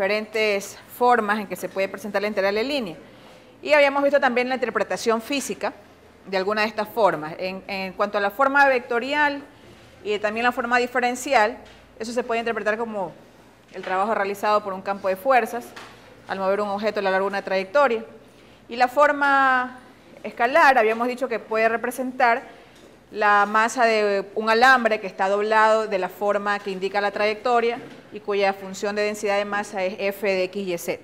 diferentes formas en que se puede presentar la integral en línea. Y habíamos visto también la interpretación física de alguna de estas formas. En, cuanto a la forma vectorial y también la forma diferencial, eso se puede interpretar como el trabajo realizado por un campo de fuerzas al mover un objeto a lo largo de una trayectoria. Y la forma escalar, habíamos dicho que puede representar la masa de un alambre que está doblado de la forma que indica la trayectoria y cuya función de densidad de masa es f de x, y, z,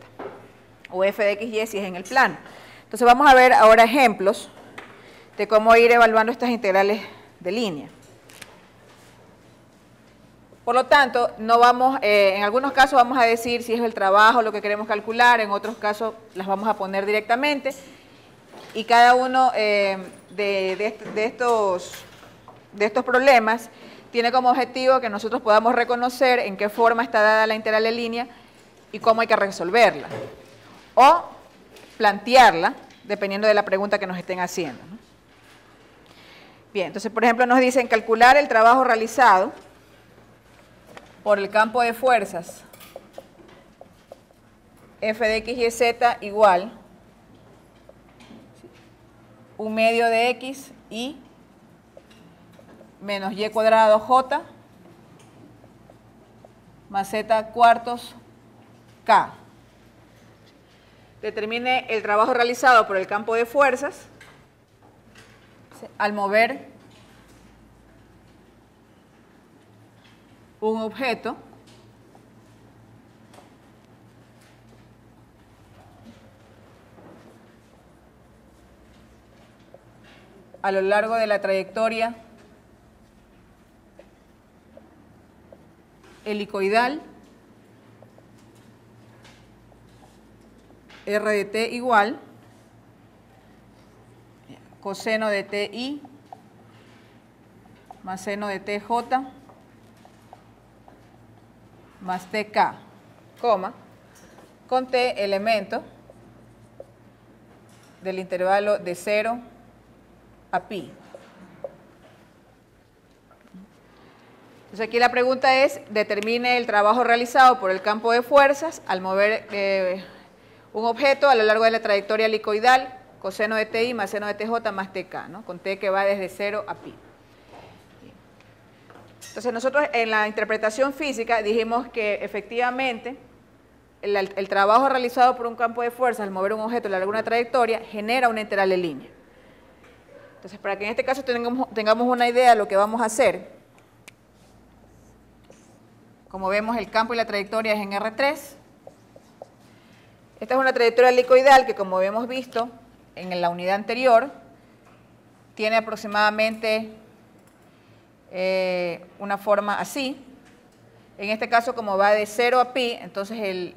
o f de x, y si es en el plano. Entonces vamos a ver ahora ejemplos de cómo ir evaluando estas integrales de línea. Por lo tanto, no vamos, eh, en algunos casos vamos a decir si es el trabajo lo que queremos calcular, en otros casos las vamos a poner directamente y cada uno eh, de, estos, de estos problemas tiene como objetivo que nosotros podamos reconocer en qué forma está dada la integral de línea y cómo hay que resolverla. O plantearla, dependiendo de la pregunta que nos estén haciendo. Bien, entonces, por ejemplo, nos dicen calcular el trabajo realizado por el campo de fuerzas f de x y z igual un medio de x y menos y cuadrado j más z cuartos k. Determine el trabajo realizado por el campo de fuerzas al mover un objeto a lo largo de la trayectoria helicoidal R de t igual coseno de ti más seno de tj más tk, coma, con t elemento del intervalo de 0 pi. Entonces aquí la pregunta es, determine el trabajo realizado por el campo de fuerzas al mover eh, un objeto a lo largo de la trayectoria helicoidal, coseno de ti más seno de tj más tk, con t que va desde 0 a pi. Entonces nosotros en la interpretación física dijimos que efectivamente el, el trabajo realizado por un campo de fuerzas al mover un objeto a lo largo de una trayectoria genera una integral de línea. Entonces, para que en este caso tengamos, una idea de lo que vamos a hacer, como vemos el campo y la trayectoria es en R3. Esta es una trayectoria helicoidal que como hemos visto en la unidad anterior, tiene aproximadamente eh, una forma así. En este caso, como va de 0 a pi, entonces el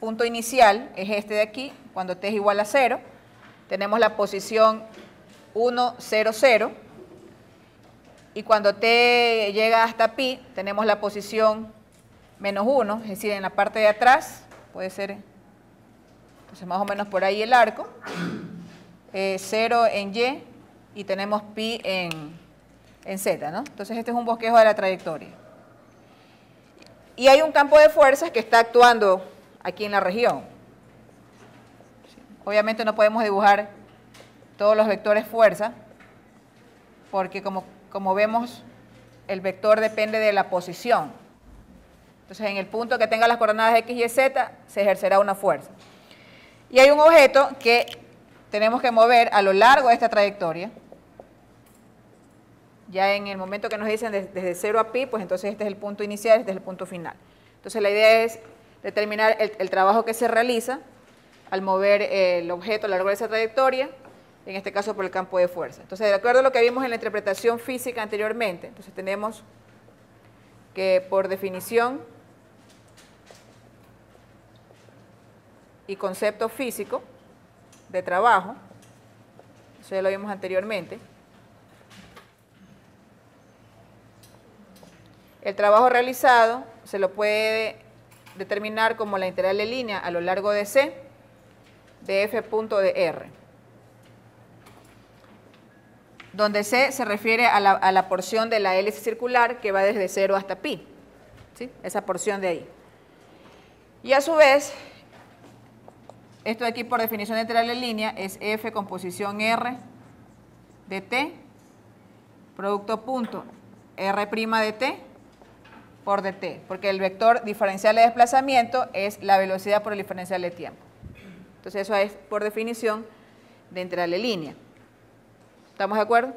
punto inicial es este de aquí, cuando t es igual a 0. Tenemos la posición 1, 0, 0. Y cuando t llega hasta pi, tenemos la posición menos 1, es decir, en la parte de atrás, puede ser, entonces más o menos por ahí el arco, 0 eh, en y y tenemos pi en, en z, ¿no? Entonces este es un bosquejo de la trayectoria. Y hay un campo de fuerzas que está actuando aquí en la región. Obviamente no podemos dibujar todos los vectores fuerza, porque como, como vemos, el vector depende de la posición. Entonces, en el punto que tenga las coordenadas x, y, z, se ejercerá una fuerza. Y hay un objeto que tenemos que mover a lo largo de esta trayectoria. Ya en el momento que nos dicen desde 0 a pi, pues entonces este es el punto inicial, este es el punto final. Entonces, la idea es determinar el, el trabajo que se realiza al mover el objeto a lo largo de esa trayectoria en este caso por el campo de fuerza. Entonces, de acuerdo a lo que vimos en la interpretación física anteriormente, entonces tenemos que por definición y concepto físico de trabajo, eso ya lo vimos anteriormente, el trabajo realizado se lo puede determinar como la integral de línea a lo largo de C de f punto de R donde C se refiere a la, porción de la hélice circular que va desde 0 hasta pi, ¿sí? esa porción de ahí. Y a su vez, esto de aquí por definición de integral en línea es f con posición r de t, producto punto r' de t por dt, porque el vector diferencial de desplazamiento es la velocidad por el diferencial de tiempo. Entonces eso es por definición de integral en línea. ¿Estamos de acuerdo?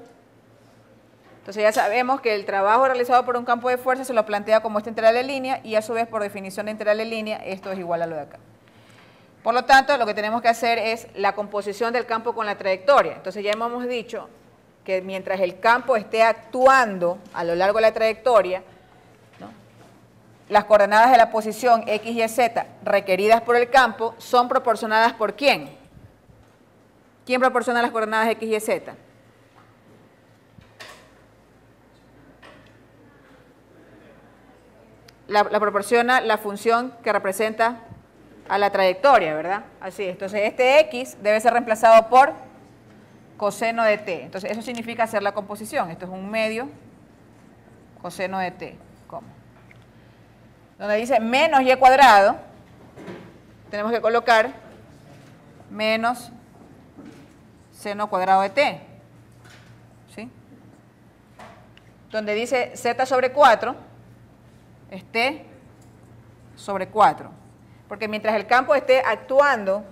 Entonces ya sabemos que el trabajo realizado por un campo de fuerza se lo plantea como esta integral en línea y a su vez por definición de integral en línea esto es igual a lo de acá. Por lo tanto, lo que tenemos que hacer es la composición del campo con la trayectoria. Entonces ya hemos dicho que mientras el campo esté actuando a lo largo de la trayectoria, las coordenadas de la posición X y Z requeridas por el campo son proporcionadas por quién? ¿Quién proporciona las coordenadas X y Z? La, proporciona la función que representa a la trayectoria, ¿verdad? Así es. Entonces, este X debe ser reemplazado por coseno de t. Entonces, eso significa hacer la composición. Esto es un medio coseno de t. ¿Cómo? Donde dice menos y cuadrado, tenemos que colocar menos seno cuadrado de t. ¿Sí? Donde dice z sobre 4, es t sobre 4. Porque mientras el campo esté actuando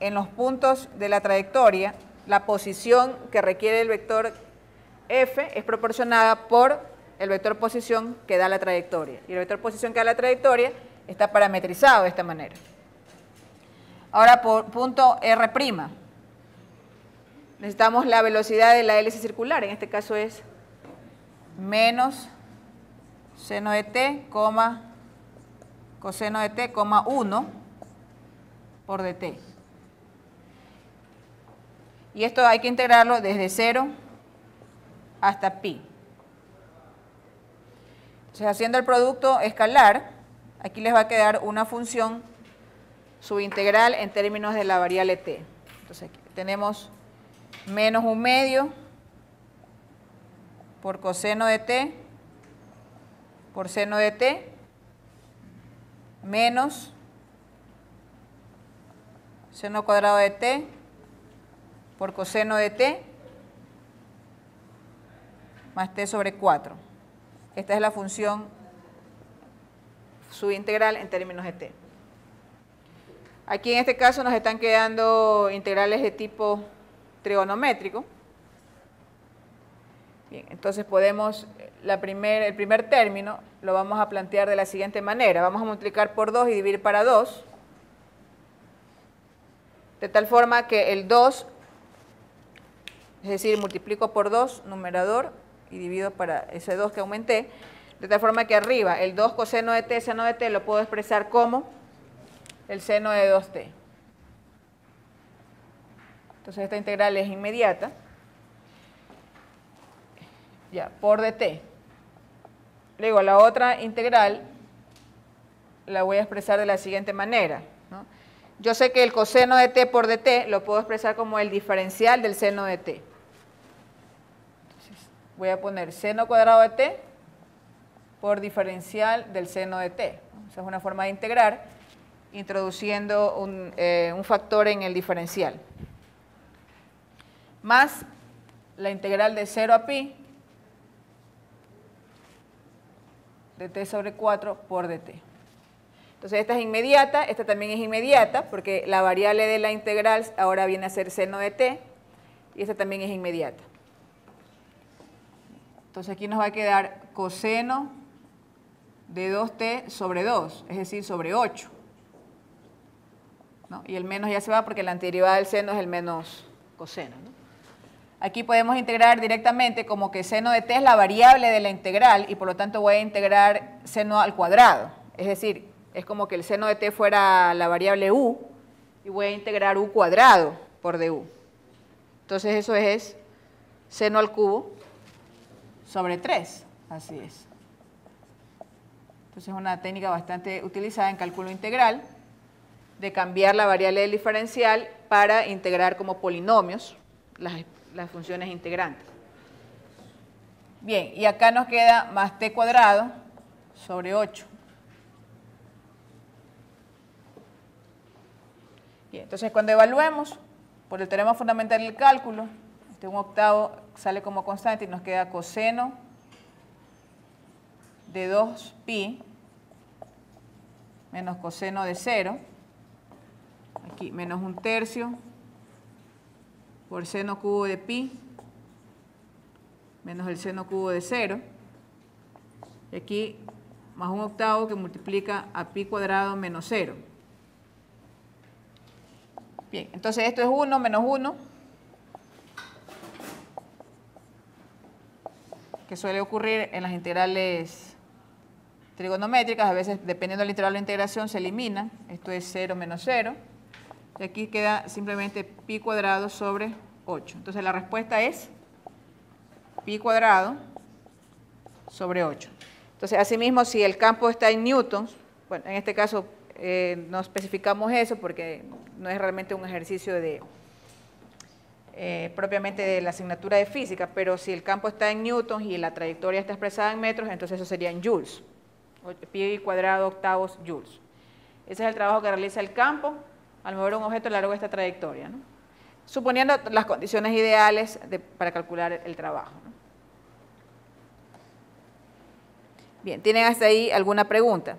en los puntos de la trayectoria, la posición que requiere el vector f es proporcionada por el vector posición que da la trayectoria. Y el vector posición que da la trayectoria está parametrizado de esta manera. Ahora por punto R'. Necesitamos la velocidad de la hélice circular, en este caso es menos seno de t, coseno de t, 1 por dt. Y esto hay que integrarlo desde 0 hasta pi. Entonces, haciendo el producto escalar, aquí les va a quedar una función subintegral en términos de la variable t. Entonces, aquí tenemos menos un medio por coseno de t por seno de t menos seno cuadrado de t por coseno de t más t sobre 4. Esta es la función subintegral en términos de t. Aquí en este caso nos están quedando integrales de tipo trigonométrico. Bien, entonces podemos, la primer, el primer término lo vamos a plantear de la siguiente manera. Vamos a multiplicar por 2 y dividir para 2. De tal forma que el 2 es decir, multiplico por 2 numerador y divido para ese 2 que aumenté, de tal forma que arriba el 2 coseno de t seno de t lo puedo expresar como el seno de 2t. Entonces esta integral es inmediata. Ya, por dt. Luego la otra integral la voy a expresar de la siguiente manera. Yo sé que el coseno de t por dt lo puedo expresar como el diferencial del seno de t. voy a poner seno cuadrado de t por diferencial del seno de t. Esa es una forma de integrar introduciendo un, eh, un factor en el diferencial. Más la integral de 0 a pi de t sobre 4 por dt. Entonces esta es inmediata, esta también es inmediata, porque la variable de la integral ahora viene a ser seno de t, y esta también es inmediata. Entonces aquí nos va a quedar coseno de 2t sobre 2, es decir, sobre 8. Y el menos ya se va porque la anterioridad del seno es el menos coseno. Aquí podemos integrar directamente como que seno de t es la variable de la integral y por lo tanto voy a integrar seno al cuadrado. Es decir, es como que el seno de t fuera la variable u y voy a integrar u cuadrado por du. Entonces eso es seno al cubo sobre 3, así es. Entonces es una técnica bastante utilizada en cálculo integral de cambiar la variable del diferencial para integrar como polinomios las, las funciones integrantes. Bien, y acá nos queda más t cuadrado sobre 8. Bien, entonces cuando evaluemos por el teorema fundamental del cálculo, este un octavo sale como constante y nos queda coseno de 2pi menos coseno de 0, aquí menos un tercio por seno cubo de pi menos el seno cubo de 0, y aquí más un octavo que multiplica a pi cuadrado menos 0. Bien, entonces esto es 1 menos 1, que suele ocurrir en las integrales trigonométricas, a veces dependiendo del intervalo de integración se elimina, esto es 0 menos 0, y aquí queda simplemente pi cuadrado sobre 8. Entonces la respuesta es pi cuadrado sobre 8. Entonces, asimismo, si el campo está en newtons, bueno, en este caso eh, no especificamos eso porque no es realmente un ejercicio de eh, propiamente de la asignatura de física, pero si el campo está en newtons y la trayectoria está expresada en metros, entonces eso sería en joules, pi cuadrado octavos joules. Ese es el trabajo que realiza el campo al mover un objeto a lo largo de esta trayectoria, suponiendo las condiciones ideales para calcular el trabajo. Bien, ¿tienen hasta ahí alguna pregunta?